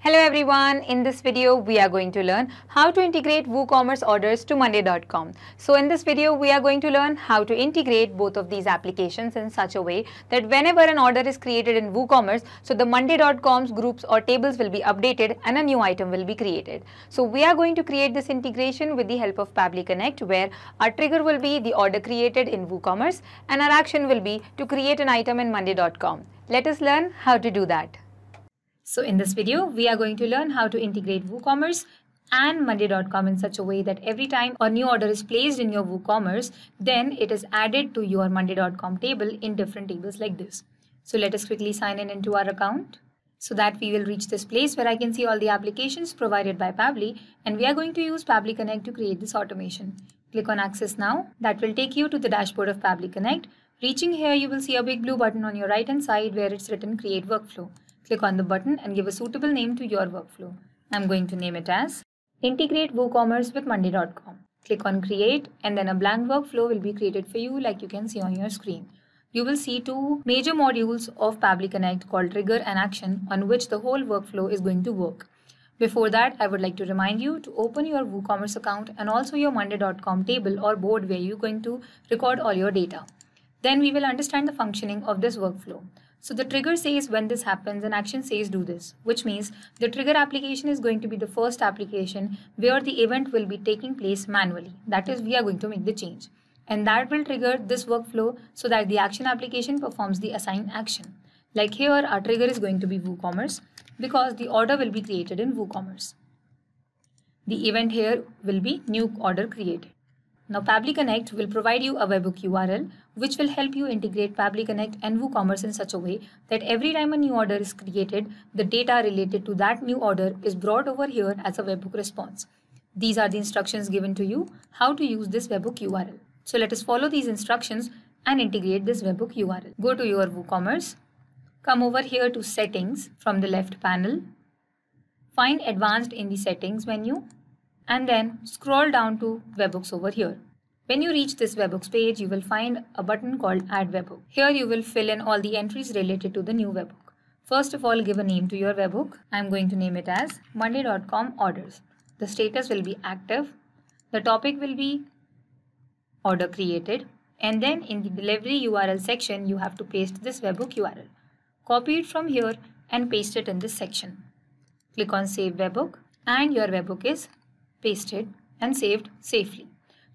Hello everyone, in this video we are going to learn how to integrate WooCommerce orders to Monday.com. So in this video we are going to learn how to integrate both of these applications in such a way that whenever an order is created in WooCommerce, so the Monday.com's groups or tables will be updated and a new item will be created. So we are going to create this integration with the help of Pabbly Connect where our trigger will be the order created in WooCommerce and our action will be to create an item in Monday.com. Let us learn how to do that. So in this video, we are going to learn how to integrate WooCommerce and Monday.com in such a way that every time a new order is placed in your WooCommerce, then it is added to your Monday.com table in different tables like this. So let us quickly sign in into our account so that we will reach this place where I can see all the applications provided by Pabbly and we are going to use Pabbly Connect to create this automation. Click on Access Now. That will take you to the dashboard of Pabbly Connect. Reaching here, you will see a big blue button on your right hand side where it's written Create Workflow. Click on the button and give a suitable name to your workflow. I'm going to name it as Integrate WooCommerce with Monday.com. Click on Create and then a blank workflow will be created for you like you can see on your screen. You will see two major modules of Pabbly Connect called Trigger and Action on which the whole workflow is going to work. Before that, I would like to remind you to open your WooCommerce account and also your Monday.com table or board where you're going to record all your data. Then we will understand the functioning of this workflow. So the trigger says when this happens and action says do this, which means the trigger application is going to be the first application where the event will be taking place manually. That is, we are going to make the change. And that will trigger this workflow so that the action application performs the assigned action. Like here, our trigger is going to be WooCommerce because the order will be created in WooCommerce. The event here will be new order created. Now Pabbly Connect will provide you a webhook URL which will help you integrate Pabbly Connect and WooCommerce in such a way that every time a new order is created, the data related to that new order is brought over here as a webhook response. These are the instructions given to you how to use this webhook URL. So let us follow these instructions and integrate this webhook URL. Go to your WooCommerce, come over here to settings from the left panel, find advanced in the settings menu and then scroll down to webhooks over here. When you reach this webhooks page, you will find a button called add webhook. Here you will fill in all the entries related to the new webhook. First of all, give a name to your webhook. I'm going to name it as monday.com orders. The status will be active. The topic will be order created. And then in the delivery URL section, you have to paste this webhook URL. Copy it from here and paste it in this section. Click on save webhook and your webhook is pasted and saved safely.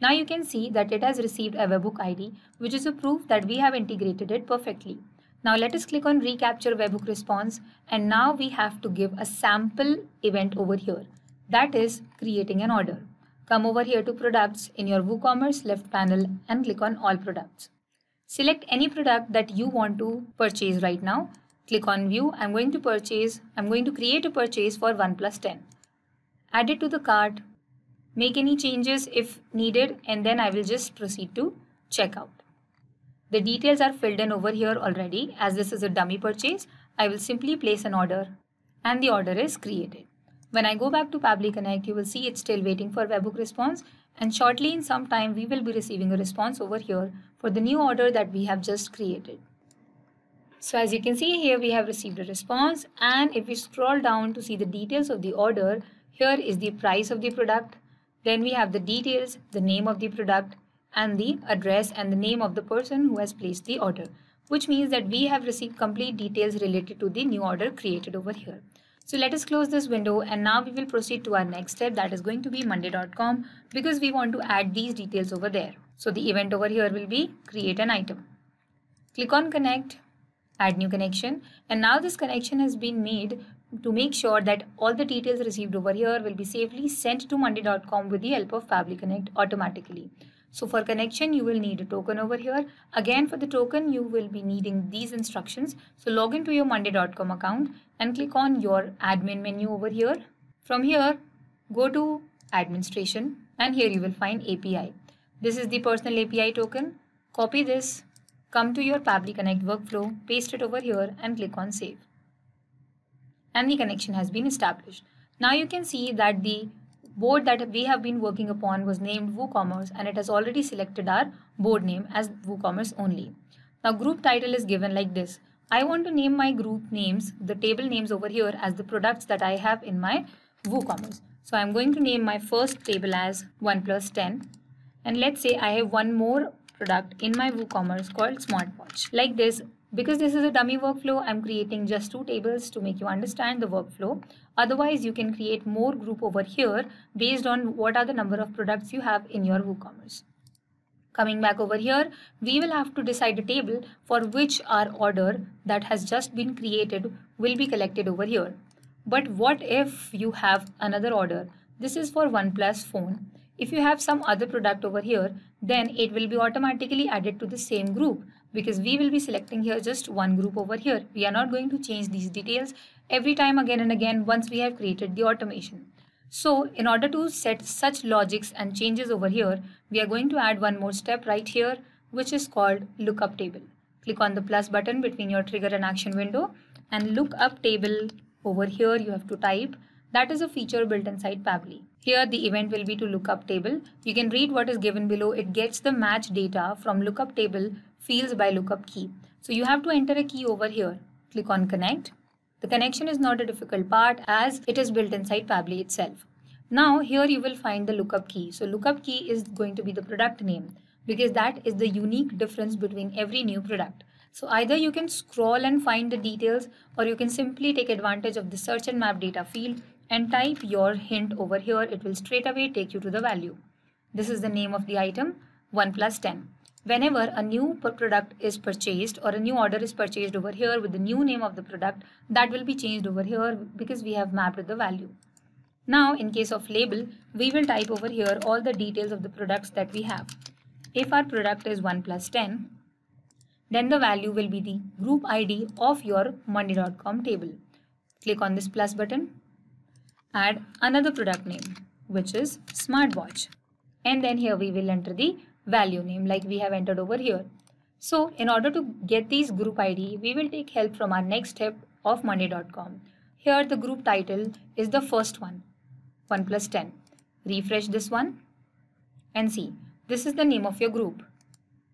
Now you can see that it has received a webhook ID which is a proof that we have integrated it perfectly. Now let us click on recapture webhook response and now we have to give a sample event over here. That is creating an order. Come over here to products in your WooCommerce left panel and click on all products. Select any product that you want to purchase right now. Click on view. I'm going to purchase, I'm going to create a purchase for OnePlus 10. Add it to the cart make any changes if needed and then I will just proceed to checkout. The details are filled in over here already as this is a dummy purchase. I will simply place an order and the order is created. When I go back to Pabbly Connect, you will see it's still waiting for webhook response and shortly in some time we will be receiving a response over here for the new order that we have just created. So as you can see here we have received a response and if we scroll down to see the details of the order, here is the price of the product, then we have the details, the name of the product and the address and the name of the person who has placed the order, which means that we have received complete details related to the new order created over here. So let us close this window and now we will proceed to our next step that is going to be monday.com because we want to add these details over there. So the event over here will be create an item. Click on connect, add new connection and now this connection has been made to make sure that all the details received over here will be safely sent to monday.com with the help of Pabbly Connect automatically. So for connection, you will need a token over here. Again, for the token, you will be needing these instructions. So log into your monday.com account and click on your admin menu over here. From here, go to administration and here you will find API. This is the personal API token. Copy this, come to your Pabbly Connect workflow, paste it over here and click on save and the connection has been established. Now you can see that the board that we have been working upon was named WooCommerce and it has already selected our board name as WooCommerce only. Now group title is given like this. I want to name my group names, the table names over here as the products that I have in my WooCommerce. So I'm going to name my first table as 1 10. And let's say I have one more product in my WooCommerce called smartwatch. Like this, because this is a dummy workflow, I'm creating just two tables to make you understand the workflow. Otherwise, you can create more group over here based on what are the number of products you have in your WooCommerce. Coming back over here, we will have to decide a table for which our order that has just been created will be collected over here. But what if you have another order? This is for OnePlus phone. If you have some other product over here, then it will be automatically added to the same group because we will be selecting here just one group over here. We are not going to change these details every time again and again once we have created the automation. So in order to set such logics and changes over here, we are going to add one more step right here, which is called lookup table. Click on the plus button between your trigger and action window and lookup table over here you have to type. That is a feature built inside Pabbly. Here the event will be to lookup table. You can read what is given below. It gets the match data from lookup table fields by lookup key. So you have to enter a key over here. Click on connect. The connection is not a difficult part as it is built inside Pabbly itself. Now here you will find the lookup key. So lookup key is going to be the product name because that is the unique difference between every new product. So either you can scroll and find the details or you can simply take advantage of the search and map data field and type your hint over here. It will straight away take you to the value. This is the name of the item OnePlus 10. Whenever a new product is purchased or a new order is purchased over here with the new name of the product, that will be changed over here because we have mapped the value. Now, in case of label, we will type over here all the details of the products that we have. If our product is 1 10, then the value will be the group ID of your monday.com table. Click on this plus button, add another product name, which is smartwatch. And then here we will enter the value name like we have entered over here. So in order to get these group ID, we will take help from our next step of monday.com. Here the group title is the first one, 1 10. Refresh this one and see, this is the name of your group.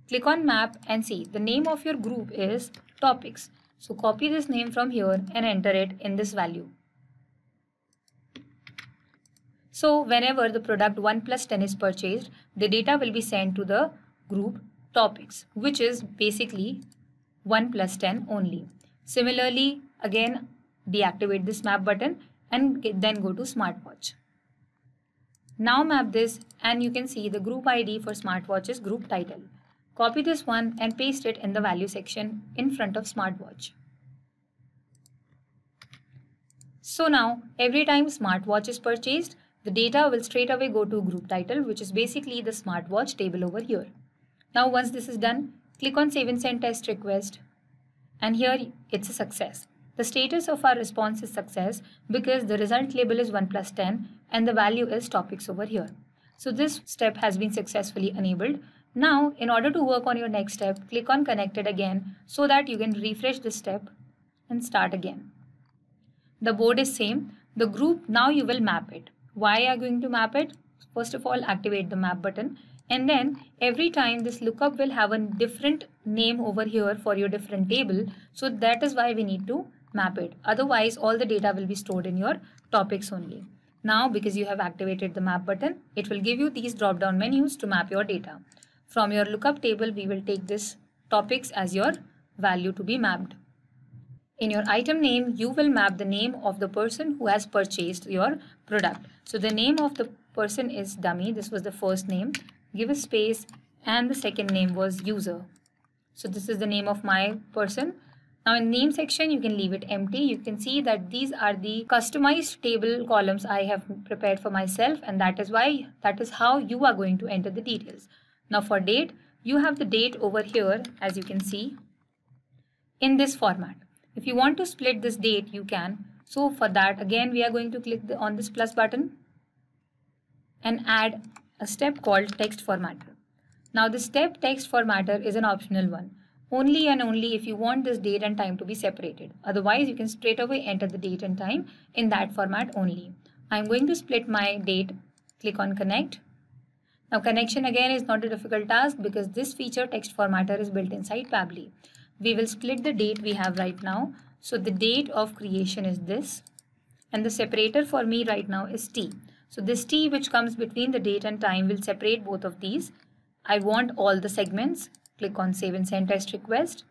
Click on map and see, the name of your group is topics. So copy this name from here and enter it in this value. So whenever the product 1 10 is purchased, the data will be sent to the group topics, which is basically 1 10 only. Similarly, again, deactivate this map button and then go to smartwatch. Now map this and you can see the group ID for smartwatch is group title. Copy this one and paste it in the value section in front of smartwatch. So now every time smartwatch is purchased, the data will straight away go to group title, which is basically the smartwatch table over here. Now, once this is done, click on save and send test request. And here it's a success. The status of our response is success because the result label is 1 10 and the value is topics over here. So this step has been successfully enabled. Now, in order to work on your next step, click on connected again so that you can refresh this step and start again. The board is same. The group, now you will map it. Why are you going to map it? First of all, activate the map button. And then every time this lookup will have a different name over here for your different table. So that is why we need to map it. Otherwise, all the data will be stored in your topics only. Now, because you have activated the map button, it will give you these drop down menus to map your data. From your lookup table, we will take this topics as your value to be mapped. In your item name, you will map the name of the person who has purchased your product. So the name of the person is dummy. This was the first name. Give a space and the second name was user. So this is the name of my person. Now in name section, you can leave it empty. You can see that these are the customized table columns I have prepared for myself and that is why that is how you are going to enter the details. Now for date, you have the date over here as you can see in this format. If you want to split this date, you can. So for that, again, we are going to click the, on this plus button and add a step called text formatter. Now the step text formatter is an optional one. Only and only if you want this date and time to be separated. Otherwise, you can straight away enter the date and time in that format only. I'm going to split my date. Click on connect. Now connection again is not a difficult task because this feature text formatter is built inside Pabbly. we will split the date we have right now. So the date of creation is this and the separator for me right now is t. So this t which comes between the date and time will separate both of these. I want all the segments. Click on save and send test request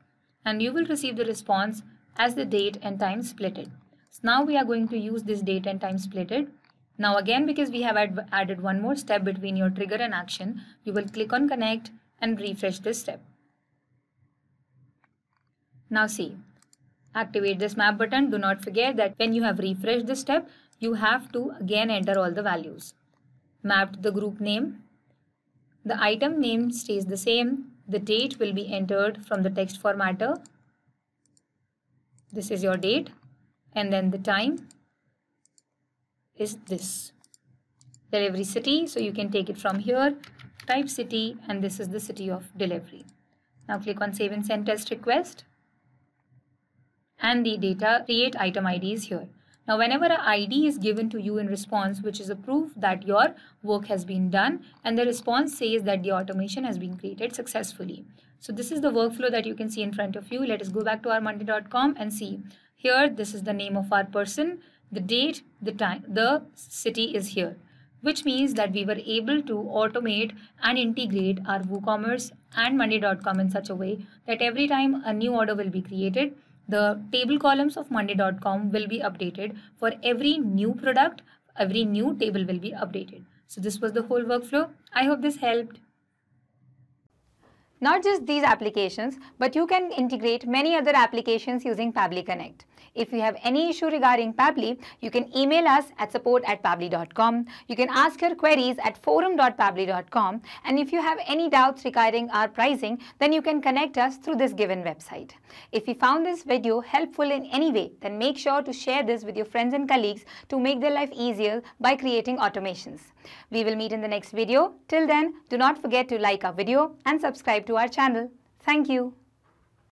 and you will receive the response as the date and time splitted. So now we are going to use this date and time splitted. Now again because we have add, added one more step between your trigger and action, you will click on connect and refresh this step. Now see, activate this map button. Do not forget that when you have refreshed this step, you have to again enter all the values. Mapped the group name. The item name stays the same. The date will be entered from the text formatter. This is your date and then the time is this. Delivery city, so you can take it from here, type city and this is the city of delivery. Now click on save and send test request and the data create item ID is here. Now, whenever an ID is given to you in response, which is a proof that your work has been done and the response says that the automation has been created successfully. So this is the workflow that you can see in front of you. Let us go back to our monday.com and see here. This is the name of our person, the date, the time, the city is here, which means that we were able to automate and integrate our WooCommerce and monday.com in such a way that every time a new order will be created, the table columns of monday.com will be updated for every new product every new table will be updated. So this was the whole workflow. I hope this helped. Not just these applications, but you can integrate many other applications using Pabbly Connect. If you have any issue regarding Pabbly, you can email us at support at pabbly.com. You can ask your queries at forum.pabbly.com. And if you have any doubts regarding our pricing, then you can connect us through this given website. If you found this video helpful in any way, then make sure to share this with your friends and colleagues to make their life easier by creating automations. We will meet in the next video. Till then, do not forget to like our video and subscribe to our channel. Thank you.